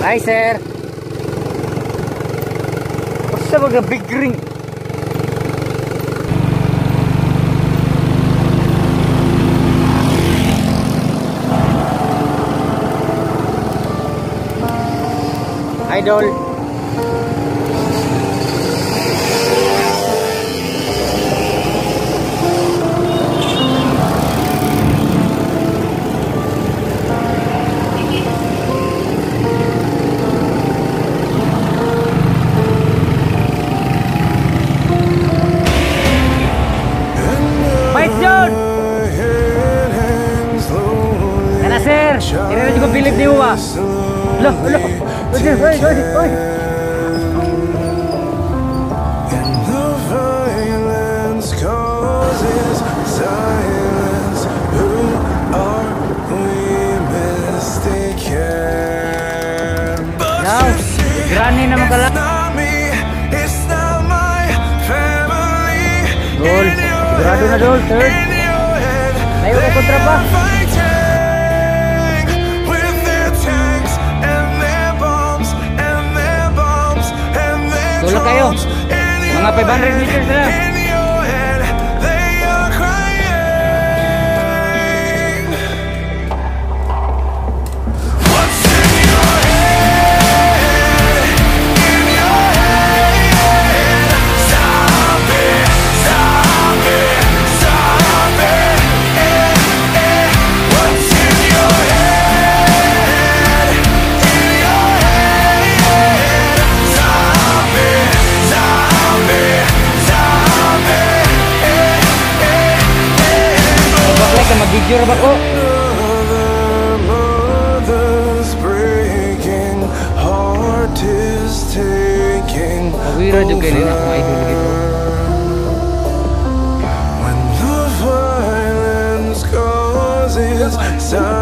Hi sir. Basta mga big ring. Idol. Hindi mo ba? Lo, lo. Oy, oy, oy, oy. Now, granny naman ka lang. Dol, sigurado na dol, third. Layo ka kontra pa. Tulog kayo. Mga 500 meters na lang. Nag-video na ba ko? Awira dyan kayo na ako idol gito.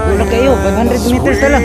Wala kayo, 100 meters na lang.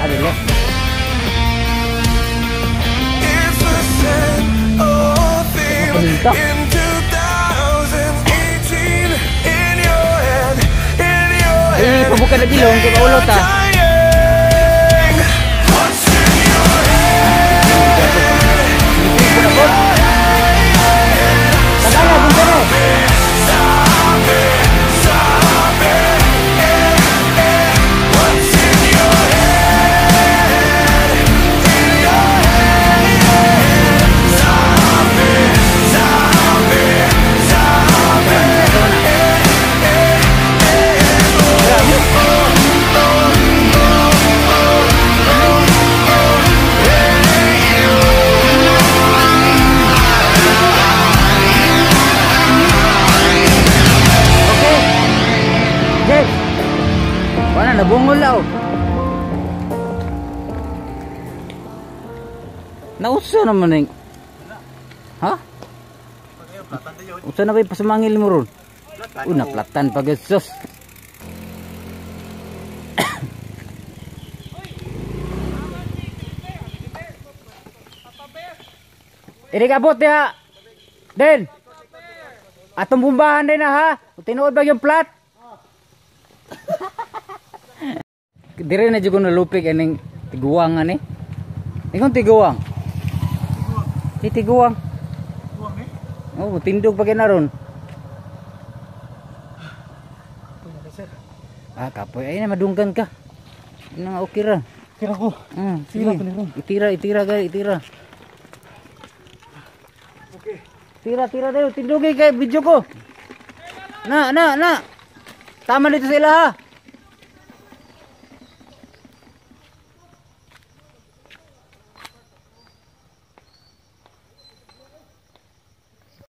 a reloj. Eh, pabukal na bilong, kaya ulota. Nabungulaw. Nausa naman ning. Ha? Usa na ba pasamangil mo ron? Una platan pag sus. Irigabot niya. Den. Atong bumbahan din na ha. Tinuod ba yung plat? dire na jugo na lupik ening eh, tiguang ani. Ingon tiguang. Ti tiguang. Eh. Oh, tindog pa kinaron. Ah, kapoy. Ay na madunggan ka. Nang nga ra. Tira ko. Hmm, tira pa. Itira, itira kay, itira. Okay. Tira, tira dayo. Tindugi kay video ko. Na, na, na. Tama dito sila ha.